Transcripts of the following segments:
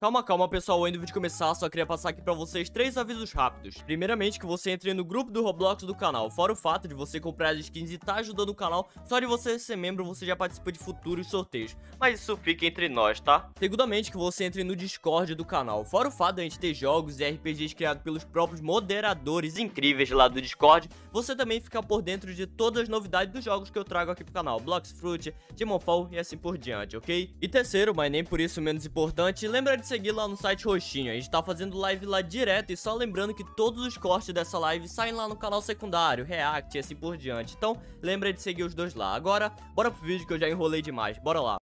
Calma, calma, pessoal, antes do vídeo começar, só queria passar aqui pra vocês três avisos rápidos. Primeiramente, que você entre no grupo do Roblox do canal, fora o fato de você comprar as skins e tá ajudando o canal, só de você ser membro, você já participa de futuros sorteios. Mas isso fica entre nós, tá? Segundamente, que você entre no Discord do canal, fora o fato de a gente ter jogos e RPGs criados pelos próprios moderadores incríveis lá do Discord, você também fica por dentro de todas as novidades dos jogos que eu trago aqui pro canal, Blocks Fruit, Demonfall e assim por diante, ok? E terceiro, mas nem por isso menos importante, lembra de seguir lá no site roxinho. A gente tá fazendo live lá direto e só lembrando que todos os cortes dessa live saem lá no canal secundário, React e assim por diante. Então, lembra de seguir os dois lá. Agora, bora pro vídeo que eu já enrolei demais. Bora lá.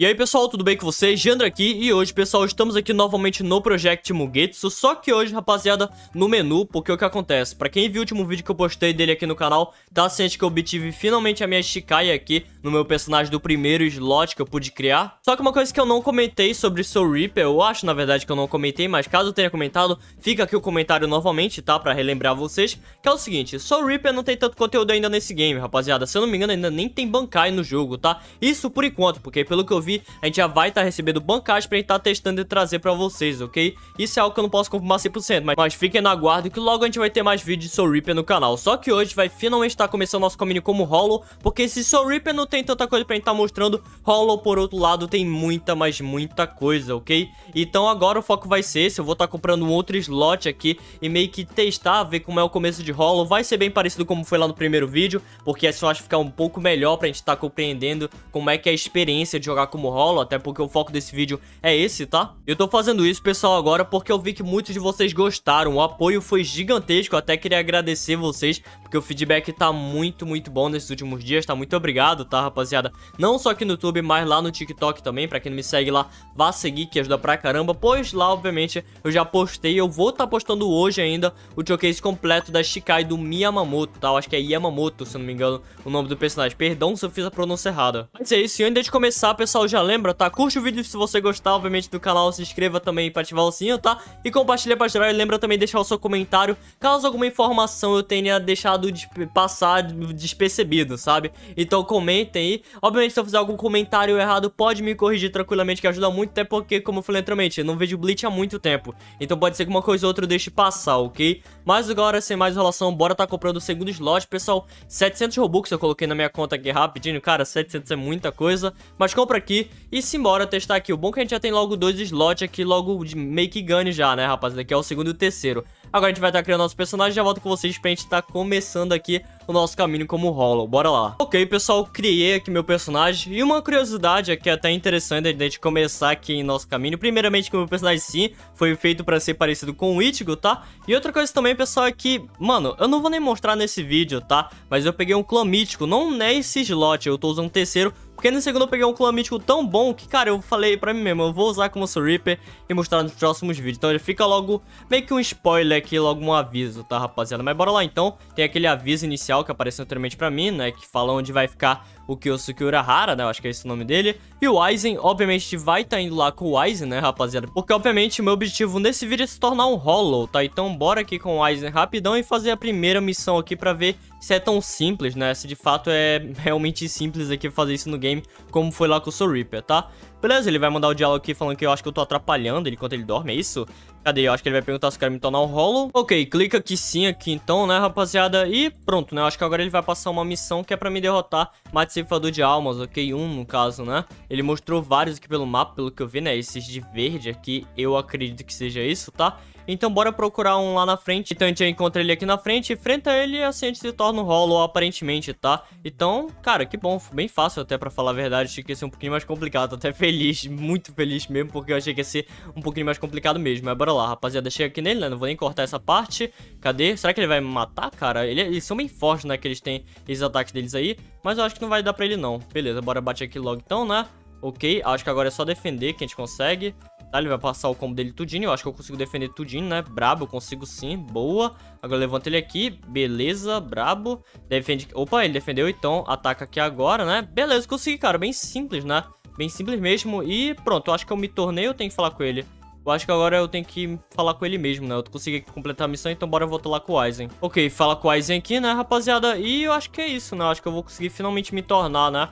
E aí pessoal, tudo bem com vocês? Jandra aqui e hoje pessoal, estamos aqui novamente no Project Mugetsu Só que hoje, rapaziada, no menu, porque o que acontece? Pra quem viu o último vídeo que eu postei dele aqui no canal Tá ciente que eu obtive finalmente a minha Shikai aqui no meu personagem do primeiro slot que eu pude criar Só que uma coisa que eu não comentei sobre Soul Reaper, eu acho na verdade que eu não comentei Mas caso eu tenha comentado, fica aqui o comentário novamente, tá? Pra relembrar vocês Que é o seguinte, Soul Reaper não tem tanto conteúdo ainda nesse game, rapaziada Se eu não me engano ainda nem tem Bankai no jogo, tá? Isso por enquanto, porque pelo que eu vi a gente já vai estar tá recebendo bancagem pra gente estar tá testando e trazer pra vocês, ok? Isso é algo que eu não posso confirmar 100%, mas, mas fiquem no aguardo que logo a gente vai ter mais vídeos de Soul Reaper no canal. Só que hoje vai finalmente estar tá começando nosso caminho como Hollow, porque se Soul Reaper não tem tanta coisa pra gente estar tá mostrando, Hollow, por outro lado, tem muita, mas muita coisa, ok? Então agora o foco vai ser esse, eu vou estar tá comprando um outro slot aqui e meio que testar, ver como é o começo de Hollow. Vai ser bem parecido como foi lá no primeiro vídeo, porque assim eu acho que ficar um pouco melhor pra gente estar tá compreendendo como é que é a experiência de jogar como Hollow, até porque o foco desse vídeo é esse, tá? Eu tô fazendo isso, pessoal, agora porque eu vi que muitos de vocês gostaram, o apoio foi gigantesco, eu até queria agradecer vocês, porque o feedback tá muito, muito bom nesses últimos dias, tá? Muito obrigado, tá, rapaziada? Não só aqui no YouTube, mas lá no TikTok também, pra quem não me segue lá, vá seguir, que ajuda pra caramba, pois lá, obviamente, eu já postei, eu vou tá postando hoje ainda o showcase completo da Shikai do Miyamoto, tá? Eu acho que é Yamamoto, se não me engano, o nome do personagem. Perdão se eu fiz a pronúncia errada. Mas é isso, e antes de começar, pessoal, já lembra, tá? Curte o vídeo se você gostar, obviamente, do canal, se inscreva também para ativar o sininho, tá? E compartilha pra geral e lembra também de deixar o seu comentário, caso alguma informação eu tenha deixado de passar despercebido, sabe? Então comentem aí. Obviamente, se eu fizer algum comentário errado, pode me corrigir tranquilamente, que ajuda muito, até porque, como eu falei anteriormente, eu não vejo Bleach há muito tempo. Então pode ser que uma coisa ou outra eu deixe passar, ok? Mas agora, sem mais enrolação, bora tá comprando o segundo slot, pessoal. 700 Robux eu coloquei na minha conta aqui rapidinho, cara, 700 é muita coisa. Mas compra aqui e simbora testar aqui. O bom é que a gente já tem logo dois slots aqui, logo de make gun já, né, rapaziada? Que é o segundo e o terceiro. Agora a gente vai estar tá criando nosso personagem já volto com vocês pra gente estar tá começando aqui o nosso caminho como Hollow. Bora lá. Ok, pessoal, criei aqui meu personagem. E uma curiosidade aqui até interessante a gente começar aqui em nosso caminho. Primeiramente que o meu personagem sim foi feito pra ser parecido com o Ichigo, tá? E outra coisa também, pessoal, é que, mano, eu não vou nem mostrar nesse vídeo, tá? Mas eu peguei um clã mítico, não nesse slot, eu tô usando um terceiro porque no segundo eu peguei um clã mítico tão bom que, cara, eu falei pra mim mesmo, eu vou usar como Reaper e mostrar nos próximos vídeos. Então ele fica logo meio que um spoiler aqui, logo um aviso, tá, rapaziada? Mas bora lá então. Tem aquele aviso inicial que apareceu anteriormente pra mim, né? Que fala onde vai ficar o Kyosuke Urahara, né? Eu acho que é esse o nome dele. E o Aizen, obviamente, vai estar tá indo lá com o Aizen, né, rapaziada? Porque, obviamente, o meu objetivo nesse vídeo é se tornar um Hollow, tá? Então, bora aqui com o Aizen rapidão e fazer a primeira missão aqui pra ver se é tão simples, né? Se de fato é realmente simples aqui fazer isso no game, como foi lá com o Soul Reaper, tá? Beleza, ele vai mandar o diálogo aqui falando que eu acho que eu tô atrapalhando ele enquanto ele dorme, é isso? Cadê? Eu acho que ele vai perguntar se quer me tornar um Hollow. Ok, clica aqui sim, aqui então, né, rapaziada? E pronto, né? Eu acho que agora ele vai passar uma missão que é pra me derrotar Mate Ceifador de Almas, ok? Um, no caso, né? Ele mostrou vários aqui pelo mapa, pelo que eu vi, né? Esses de verde aqui, eu acredito que seja isso, tá? Então bora procurar um lá na frente. Então a gente encontra ele aqui na frente, enfrenta ele e assim a gente se torna um Hollow aparentemente, tá? Então, cara, que bom, bem fácil até pra falar a verdade. Achei que ia ser um pouquinho mais complicado, tô até feliz, muito feliz mesmo, porque eu achei que ia ser um pouquinho mais complicado mesmo. Mas bora lá, rapaziada, chega aqui nele, né? Não vou nem cortar essa parte. Cadê? Será que ele vai me matar, cara? Ele, eles são bem fortes, né? Que eles têm esses ataques deles aí. Mas eu acho que não vai dar pra ele, não. Beleza, bora bater aqui logo então, né? Ok, acho que agora é só defender que a gente consegue. Tá, ele vai passar o combo dele tudinho. Eu acho que eu consigo defender tudinho, né? Brabo, eu consigo sim. Boa. Agora levanta ele aqui. Beleza, brabo. Defende... Opa, ele defendeu, então ataca aqui agora, né? Beleza, consegui, cara. Bem simples, né? Bem simples mesmo. E pronto, eu acho que eu me tornei eu tenho que falar com ele. Eu acho que agora eu tenho que falar com ele mesmo, né? Eu consegui completar a missão, então bora voltar lá com o Aizen. Ok, fala com o Aizen aqui, né, rapaziada? E eu acho que é isso, né? Eu acho que eu vou conseguir finalmente me tornar, né?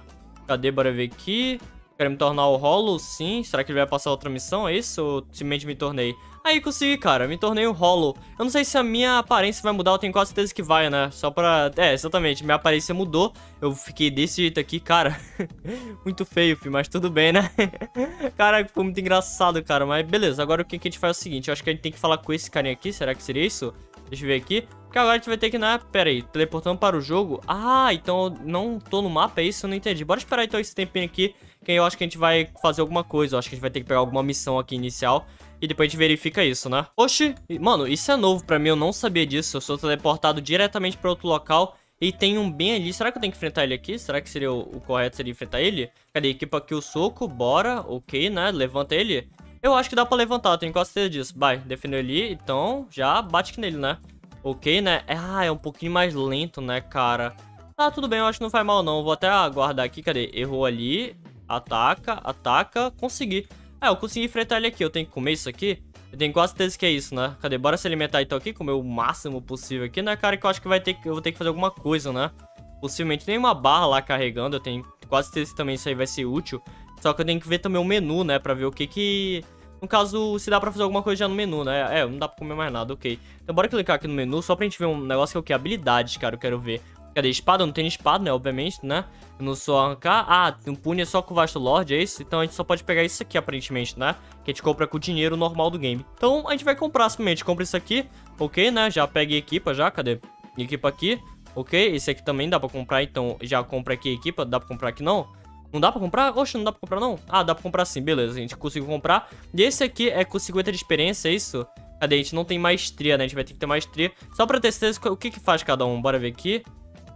Cadê? Bora ver aqui. Quero me tornar o Hollow, sim. Será que ele vai passar outra missão? É isso? Ou simplesmente me tornei? Aí consegui, cara. Me tornei o Hollow. Eu não sei se a minha aparência vai mudar. Eu tenho quase certeza que vai, né? Só pra... É, exatamente. Minha aparência mudou. Eu fiquei desse jeito aqui, cara. muito feio, filho. Mas tudo bem, né? Caraca, foi muito engraçado, cara. Mas beleza. Agora o que a gente faz é o seguinte. Eu acho que a gente tem que falar com esse carinha aqui. Será que seria isso? Deixa eu ver aqui. Porque agora a gente vai ter que, né? Pera aí. Teleportando para o jogo. Ah, então eu não tô no mapa. É isso? Eu não entendi. Bora esperar então esse tempinho aqui. Que eu acho que a gente vai fazer alguma coisa. Eu acho que a gente vai ter que pegar alguma missão aqui inicial. E depois a gente verifica isso, né? Oxi, mano, isso é novo pra mim, eu não sabia disso. Eu sou teleportado diretamente pra outro local. E tem um bem ali. Será que eu tenho que enfrentar ele aqui? Será que seria o, o correto seria enfrentar ele? Cadê? Equipa aqui o soco, bora. Ok, né? Levanta ele. Eu acho que dá pra levantar, tenho quase certeza disso. Vai, defendeu ali, então já bate aqui nele, né? Ok, né? Ah, é um pouquinho mais lento, né, cara? Tá, tudo bem, eu acho que não faz mal não. Vou até aguardar aqui, cadê? Errou ali. Ataca, ataca, consegui. Ah, eu consegui enfrentar ele aqui. Eu tenho que comer isso aqui? Eu tenho quase certeza que é isso, né? Cadê? Bora se alimentar então aqui, comer o máximo possível aqui, né, cara? Que eu acho que vai ter eu vou ter que fazer alguma coisa, né? Possivelmente tem uma barra lá carregando, eu tenho quase certeza que também isso aí vai ser útil. Só que eu tenho que ver também o menu, né, pra ver o que que... No caso, se dá pra fazer alguma coisa já no menu, né? É, não dá pra comer mais nada, ok. Então bora clicar aqui no menu só pra gente ver um negócio que é o que? Habilidades, cara, eu quero ver. Cadê? Espada? Não tenho espada, né? Obviamente, né? Eu não sou arrancar. Ah, um punho é só com o Vasto Lord, é isso? Então a gente só pode pegar isso aqui, aparentemente, né? Que a gente compra com o dinheiro normal do game. Então a gente vai comprar simplesmente. Compra isso aqui, ok, né? Já pega equipa já, cadê? Equipa aqui, ok? Esse aqui também dá pra comprar, então já compra aqui equipa. Dá pra comprar aqui não? Não dá pra comprar? Oxe, não dá pra comprar não? Ah, dá pra comprar sim, beleza. A gente conseguiu comprar. E esse aqui é com 50 de experiência, é isso? Cadê? A gente não tem maestria, né? A gente vai ter que ter maestria. Só pra ter certeza o que que faz cada um. Bora ver aqui.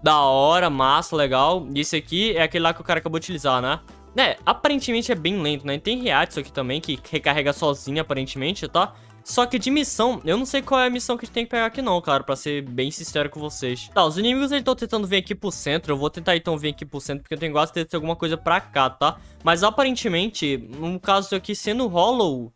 Da hora, massa, legal. E esse aqui é aquele lá que o cara acabou de utilizar, né? É, aparentemente é bem lento, né? Tem Reatsu aqui também, que recarrega sozinho, aparentemente, tá? Só que de missão, eu não sei qual é a missão que a gente tem que pegar aqui não, cara, pra ser bem sincero com vocês. Tá, os inimigos eles estão tentando vir aqui pro centro, eu vou tentar então vir aqui pro centro, porque eu tenho quase de ter alguma coisa pra cá, tá? Mas aparentemente, no caso aqui sendo Hollow,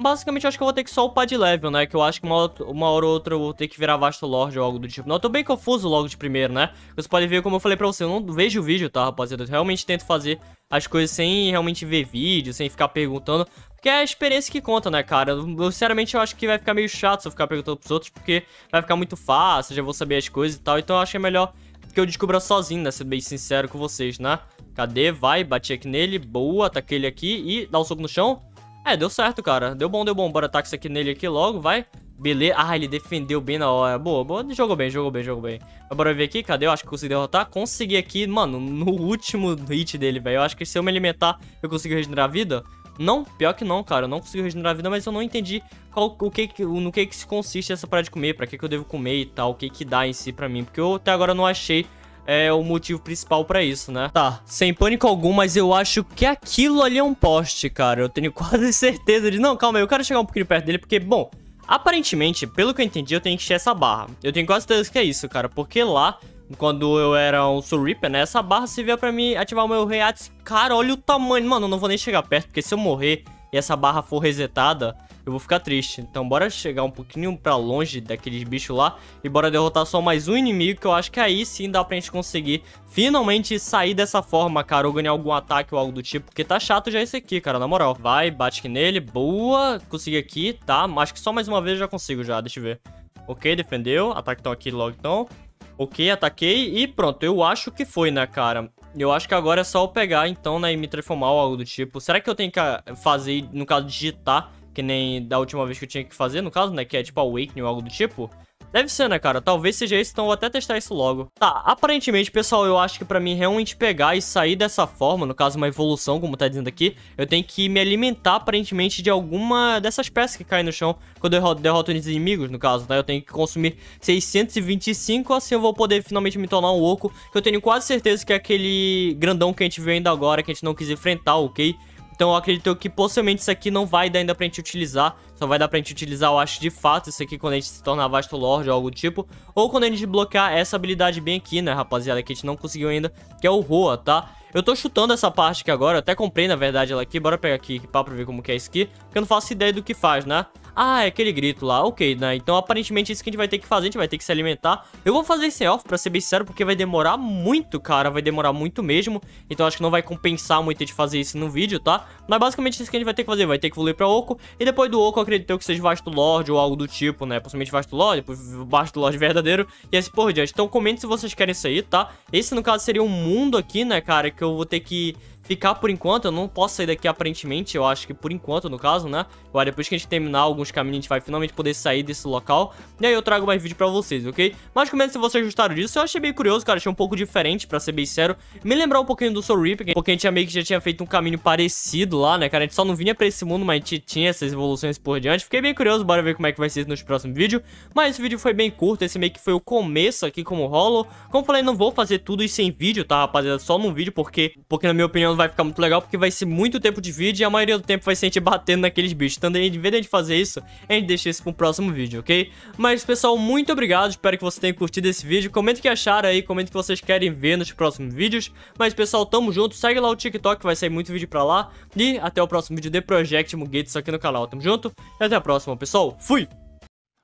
basicamente eu acho que eu vou ter que só upar de level, né? Que eu acho que uma, uma hora ou outra eu vou ter que virar Vasto Lord ou algo do tipo. Não, eu tô bem confuso logo de primeiro, né? Você pode ver, como eu falei pra você, eu não vejo o vídeo, tá, rapaziada? Eu realmente tento fazer as coisas sem realmente ver vídeo, sem ficar perguntando. Porque é a experiência que conta, né, cara? Eu, sinceramente, eu acho que vai ficar meio chato se eu ficar perguntando pros outros, porque vai ficar muito fácil, já vou saber as coisas e tal. Então eu acho que é melhor que eu descubra sozinho, né? Ser bem sincero com vocês, né? Cadê? Vai, bati aqui nele. Boa, ataquei ele aqui e dá um soco no chão. É, deu certo, cara. Deu bom, deu bom. Bora atacar isso aqui nele aqui logo, vai. Beleza. Ah, ele defendeu bem na hora. Boa, boa. Jogou bem, jogou bem, jogou bem. Mas bora ver aqui. Cadê? Eu acho que consegui derrotar. Consegui aqui, mano, no último hit dele, velho. Eu acho que se eu me alimentar, eu consigo regenerar a vida. Não, pior que não, cara. Eu não consigo regenerar a vida, mas eu não entendi qual, o que, no que, que se consiste essa parada de comer. Pra que, que eu devo comer e tal. O que que dá em si pra mim. Porque eu até agora não achei é o motivo principal pra isso, né? Tá, sem pânico algum, mas eu acho que aquilo ali é um poste, cara. Eu tenho quase certeza de... Não, calma aí, eu quero chegar um pouquinho perto dele, porque, bom... Aparentemente, pelo que eu entendi, eu tenho que encher essa barra. Eu tenho quase certeza que é isso, cara, porque lá... Quando eu era um Soul Reaper, né? Essa barra servia pra mim ativar o meu Reatis. Cara, olha o tamanho. Mano, eu não vou nem chegar perto, porque se eu morrer e essa barra for resetada, eu vou ficar triste. Então bora chegar um pouquinho pra longe daqueles bichos lá e bora derrotar só mais um inimigo que eu acho que aí sim dá pra gente conseguir finalmente sair dessa forma, cara, ou ganhar algum ataque ou algo do tipo, porque tá chato já esse aqui, cara, na moral. Vai, bate aqui nele, boa, consegui aqui, tá? Acho que só mais uma vez eu já consigo já, deixa eu ver. Ok, defendeu, ataque então aqui logo então. Ok, ataquei e pronto, eu acho que foi, né, cara? Eu acho que agora é só eu pegar, então, né, e me transformar ou algo do tipo. Será que eu tenho que fazer, no caso, digitar que nem da última vez que eu tinha que fazer, no caso, né? Que é tipo Awakening ou algo do tipo. Deve ser, né, cara? Talvez seja isso, então vou até testar isso logo. Tá, aparentemente, pessoal, eu acho que pra mim realmente pegar e sair dessa forma, no caso uma evolução, como tá dizendo aqui, eu tenho que me alimentar, aparentemente, de alguma dessas peças que caem no chão quando eu derroto os inimigos, no caso, né? Eu tenho que consumir 625, assim eu vou poder finalmente me tornar um oco, que eu tenho quase certeza que é aquele grandão que a gente viu ainda agora, que a gente não quis enfrentar, ok? Então eu acredito que possivelmente isso aqui não vai dar ainda pra gente utilizar. Só vai dar pra gente utilizar, eu acho, de fato, isso aqui quando a gente se tornar Vasto Lord ou algo do tipo. Ou quando a gente bloquear essa habilidade bem aqui, né, rapaziada, que a gente não conseguiu ainda, que é o Roa, tá? Eu tô chutando essa parte aqui agora, eu até comprei, na verdade, ela aqui. Bora pegar aqui, equipar pra ver como que é isso aqui. Porque eu não faço ideia do que faz, né? Ah, é aquele grito lá, ok, né? Então aparentemente isso que a gente vai ter que fazer, a gente vai ter que se alimentar. Eu vou fazer esse off, pra ser bem sincero, porque vai demorar muito, cara, vai demorar muito mesmo. Então acho que não vai compensar muito de fazer isso no vídeo, tá? Mas basicamente isso que a gente vai ter que fazer, vai ter que evoluir pra Oco. E depois do Oco eu acredito que seja Vasto Lord ou algo do tipo, né? Possivelmente Vasto Lord, depois Vasto Lord verdadeiro e assim por diante. Então comente se vocês querem isso aí, tá? Esse no caso seria um mundo aqui, né, cara, que eu vou ter que ficar por enquanto, eu não posso sair daqui aparentemente, eu acho que por enquanto no caso, né? Agora depois que a gente terminar alguns caminhos, a gente vai finalmente poder sair desse local, e aí eu trago mais vídeo pra vocês, ok? Mas comenta se vocês gostaram disso, eu achei bem curioso, cara, achei um pouco diferente, pra ser bem sério. Me lembrar um pouquinho do Soul Reaper, porque a gente meio que já tinha feito um caminho parecido lá, né, cara? A gente só não vinha pra esse mundo, mas a gente tinha essas evoluções por diante. Fiquei bem curioso, bora ver como é que vai ser nos próximos vídeos. Mas esse vídeo foi bem curto, esse meio que foi o começo aqui como Hollow. Como falei, não vou fazer tudo isso em vídeo, tá, rapaziada? Só num vídeo, porque, porque na minha opinião vai ficar muito legal, porque vai ser muito tempo de vídeo e a maioria do tempo vai ser a gente batendo naqueles bichos. Então, em vez de fazer isso, a gente deixa isso para um próximo vídeo, ok? Mas, pessoal, muito obrigado. Espero que você tenha curtido esse vídeo. Comenta o que acharam aí, comenta o que vocês querem ver nos próximos vídeos. Mas, pessoal, tamo junto. Segue lá o TikTok, vai sair muito vídeo pra lá. E até o próximo vídeo de Project Mugates aqui no canal. Tamo junto e até a próxima, pessoal. Fui!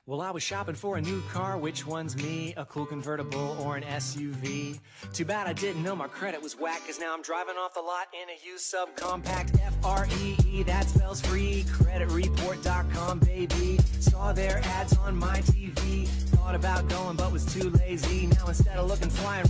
Well, I was shopping for a new car. Which one's me? A cool convertible or an SUV? Too bad I didn't know my credit was whack, cause now I'm driving off the lot in a used subcompact. F R E E, that spells free. Creditreport.com, baby. Saw their ads on my TV. Thought about going, but was too lazy. Now instead of looking flying,